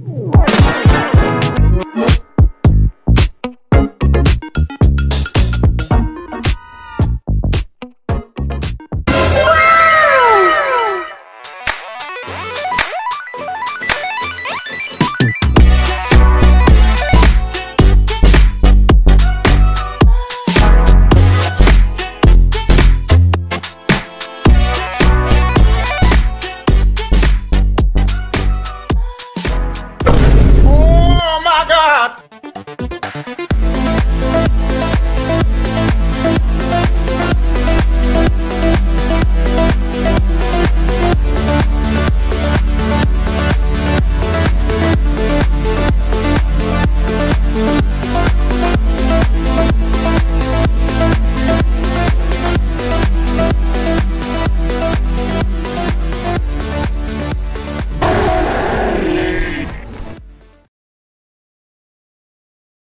Oh.